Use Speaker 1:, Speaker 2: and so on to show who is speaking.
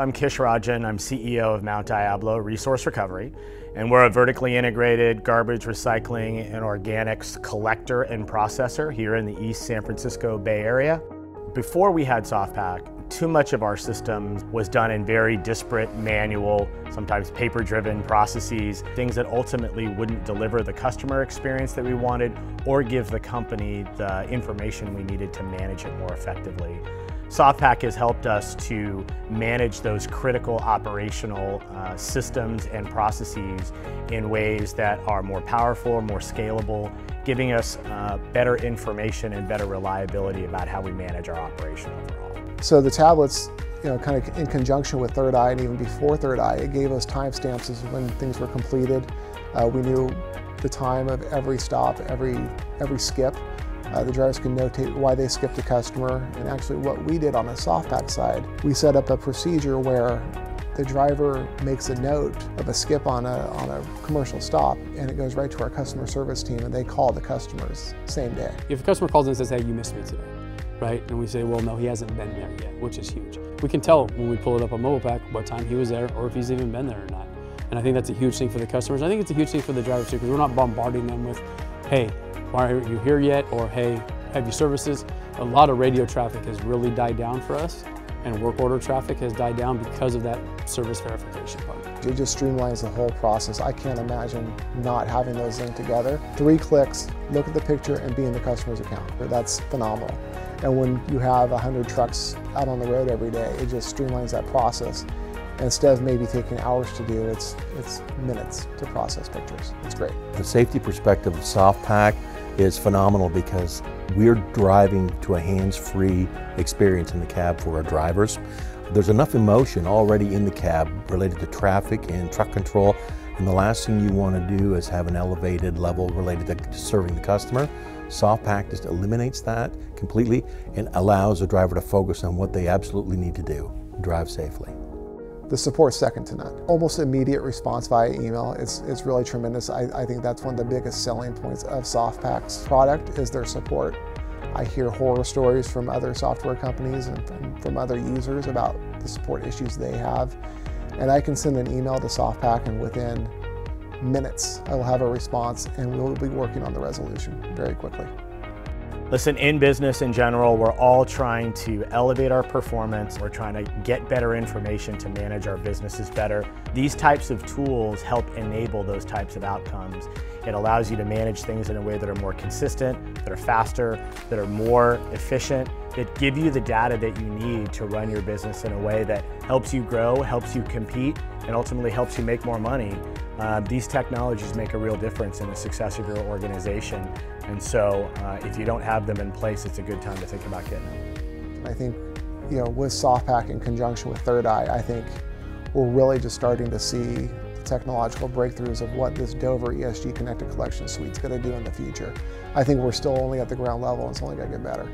Speaker 1: I'm Kish Rajan. I'm CEO of Mount Diablo Resource Recovery, and we're a vertically integrated garbage recycling and organics collector and processor here in the East San Francisco Bay Area. Before we had Soft-Pak, too much of our systems was done in very disparate, manual, sometimes paper-driven processes, things that ultimately wouldn't deliver the customer experience that we wanted or give the company the information we needed to manage it more effectively. Soft-Pak has helped us to manage those critical operational uh, systems and processes in ways that are more powerful, more scalable, giving us uh, better information and better reliability about how we manage our operation overall.
Speaker 2: So the tablets, you know, kind of in conjunction with Third Eye and even before Third Eye, it gave us timestamps as when things were completed. Uh, we knew the time of every stop, every every skip. Uh, the drivers can notate why they skipped a customer, and actually what we did on the Soft-Pak side, we set up a procedure where the driver makes a note of a skip on a, on a commercial stop and it goes right to our customer service team and they call the customers same day.
Speaker 3: If a customer calls in and says, hey, you missed me today, right? And we say, well, no, he hasn't been there yet, which is huge. We can tell when we pull it up on Mobile-Pak what time he was there or if he's even been there or not. And I think that's a huge thing for the customers. I think it's a huge thing for the drivers too because we're not bombarding them with, hey, why are you here yet? Or hey, have you services? A lot of radio traffic has really died down for us and work order traffic has died down because of that service verification part.
Speaker 2: It just streamlines the whole process. I can't imagine not having those linked together. Three clicks, look at the picture and be in the customer's account. That's phenomenal. And when you have 100 trucks out on the road every day, it just streamlines that process. Instead of maybe taking hours to do, it's, it's minutes to process pictures. It's great.
Speaker 4: The safety perspective of Soft-Pak is phenomenal because we're driving to a hands-free experience in the cab for our drivers. There's enough emotion already in the cab related to traffic and truck control and the last thing you want to do is have an elevated level related to serving the customer. Soft-Pak just eliminates that completely and allows the driver to focus on what they absolutely need to do, drive safely.
Speaker 2: The support's second to none. Almost immediate response via email. It's, it's really tremendous. I, I think that's one of the biggest selling points of Soft-Pak's product is their support. I hear horror stories from other software companies and from, from other users about the support issues they have. And I can send an email to Soft-Pak and within minutes I will have a response and we'll be working on the resolution very quickly.
Speaker 1: Listen, in business in general, we're all trying to elevate our performance. We're trying to get better information to manage our businesses better. These types of tools help enable those types of outcomes. It allows you to manage things in a way that are more consistent, that are faster, that are more efficient, that give you the data that you need to run your business in a way that helps you grow, helps you compete, and ultimately helps you make more money. Uh, these technologies make a real difference in the success of your organization. And so uh, if you don't have them in place, it's a good time to think about getting them.
Speaker 2: I think, you know, with Soft-Pak in conjunction with Third Eye, I think we're really just starting to see the technological breakthroughs of what this Dover ESG Connected Collection Suite is going to do in the future. I think we're still only at the ground level and it's only going to get better.